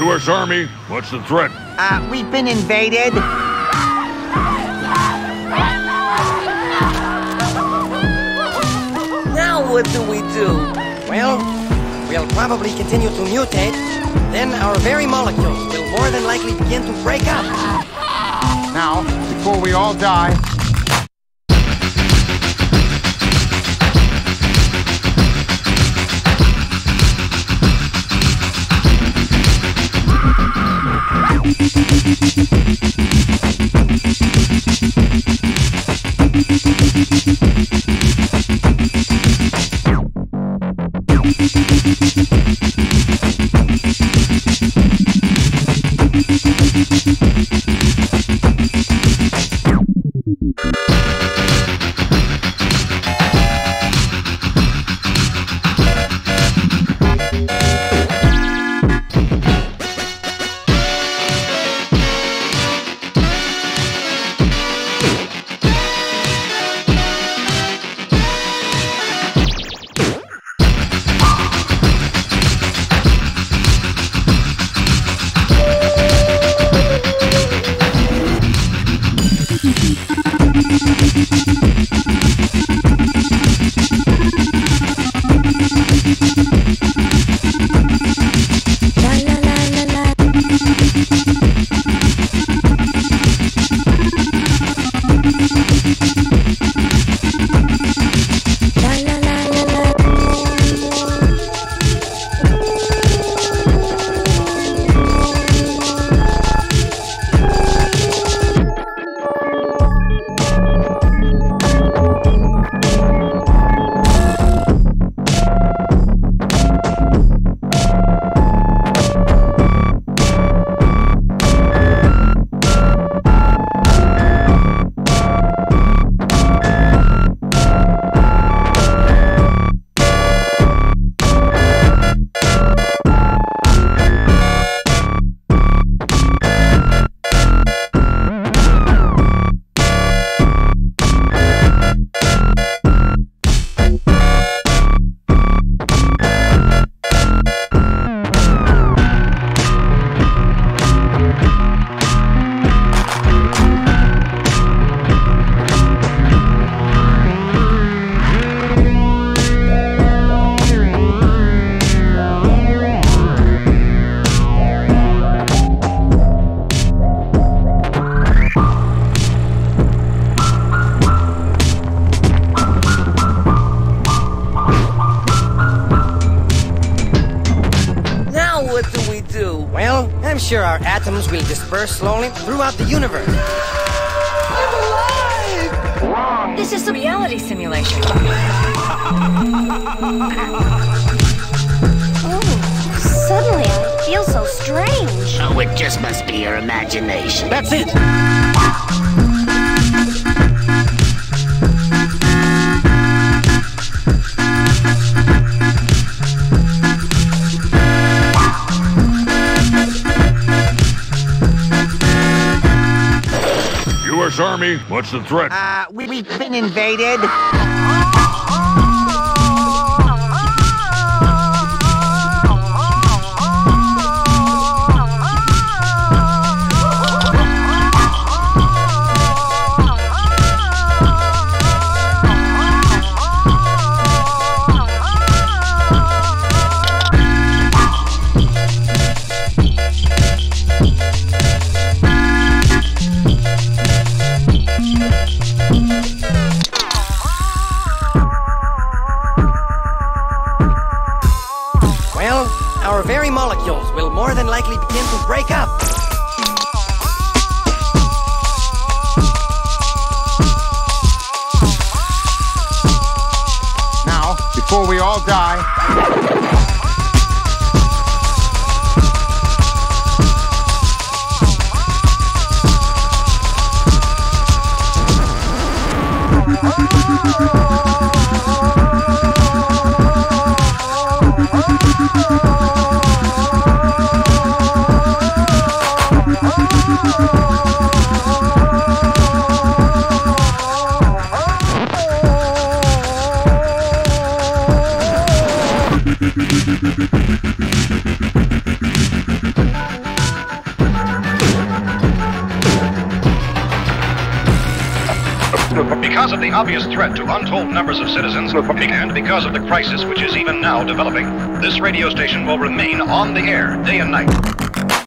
U.S. Army, what's the threat? Uh, we've been invaded. Now what do we do? Well, we'll probably continue to mutate. Then our very molecules will more than likely begin to break up. Now, before we all die, Now what do we do? Well, I'm sure our atoms will disperse slowly throughout the universe. I'm alive! This is a reality simulation. Oh, suddenly I feel so strange. Oh, it just must be your imagination. That's it. Army, what's the threat? Uh, we, we've been invaded. Molecules will more than likely begin to break up. now, before we all die, Because of the obvious threat to untold numbers of citizens, and because of the crisis which is even now developing, this radio station will remain on the air day and night.